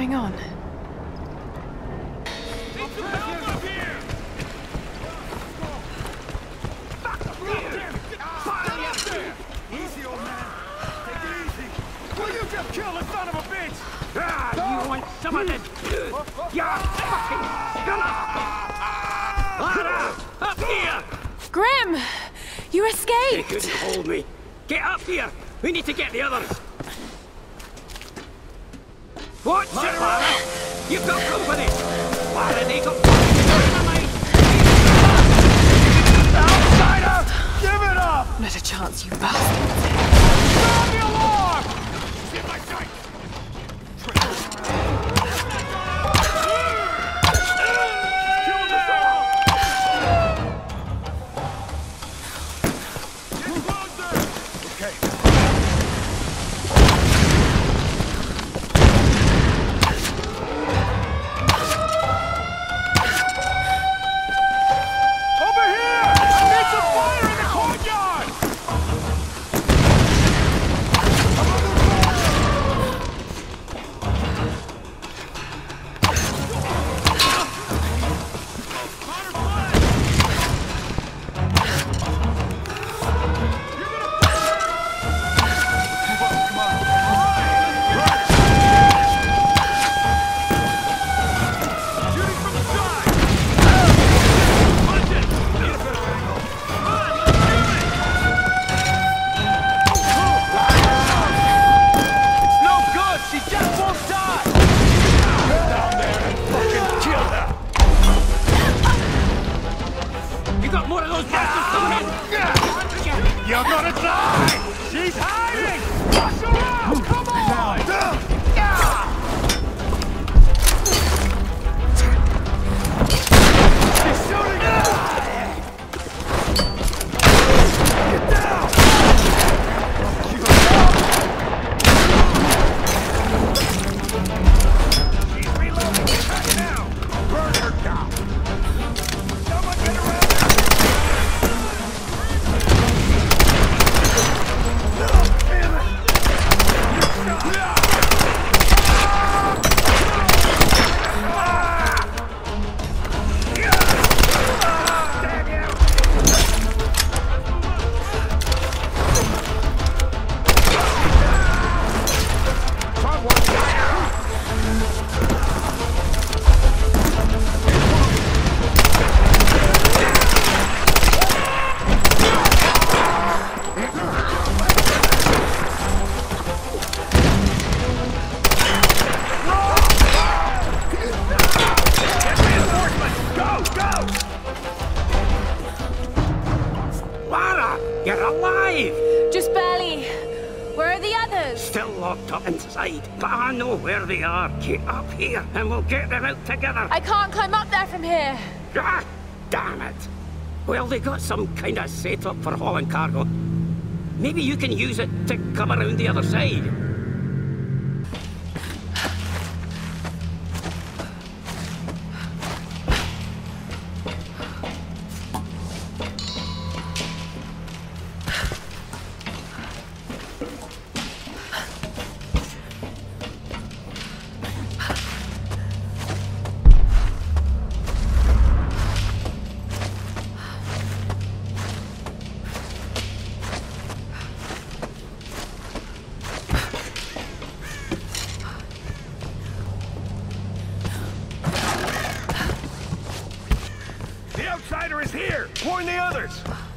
going on? Easy, old man. Take it easy. Will you just kill the son of a bitch? Ah, you want some of this? You fucking scum! Lara! Up here! Grim! You They escaped! couldn't hold me. Get up here! We need to get the others. Lara! You've got company! Lara, they got dynamite! Outsider! Give it up! Not a chance, you bastard! Locked up inside, but I know where they are. Get up here and we'll get them out together. I can't climb up there from here. Ah, damn it. Well, they got some kind of setup for hauling cargo. Maybe you can use it to come around the other side. Outsider is here! Warn the others!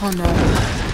Oh no.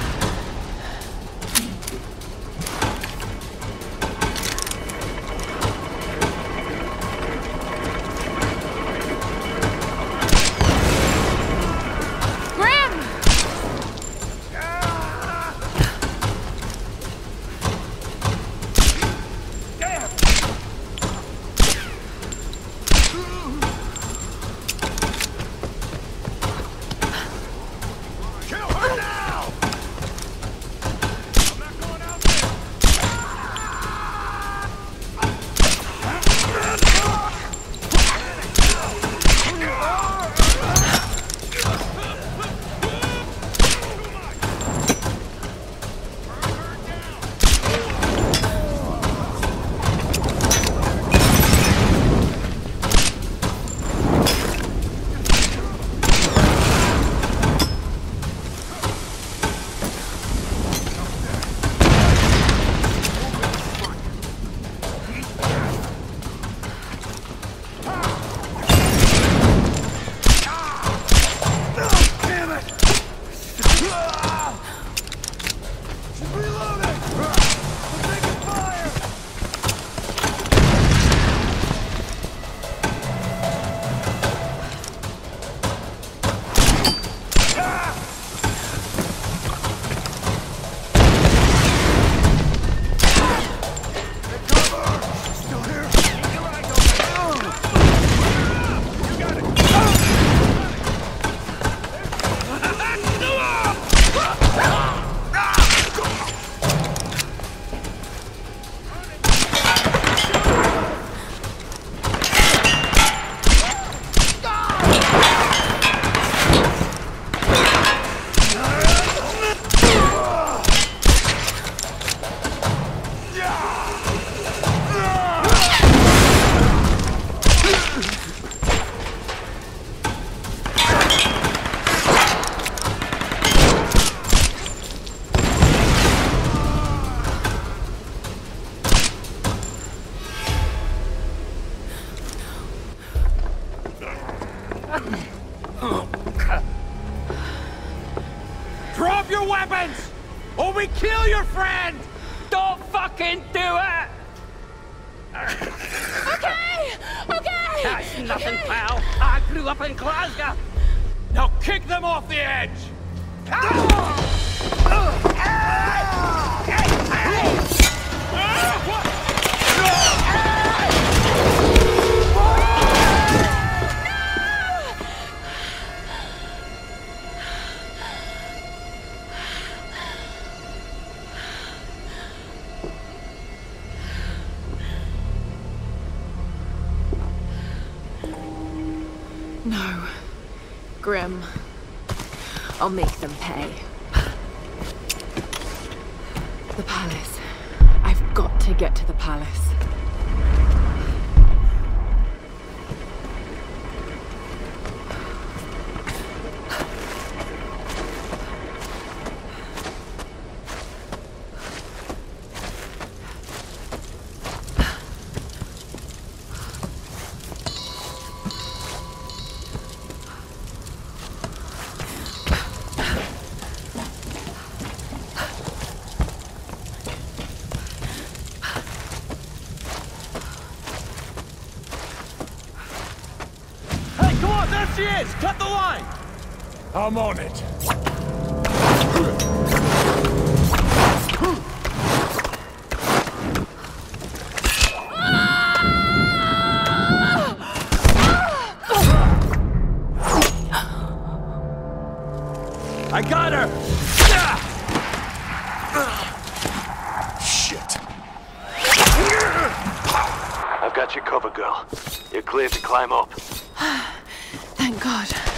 Drop your weapons! Or we kill your friend! Don't fucking do it! Okay! Okay! That's nothing, pal. I grew up in Glasgow. Now kick them off the edge! Ah! No. Grim. I'll make them pay. The palace. I've got to get to the palace. She is! Cut the line! I'm on it. God.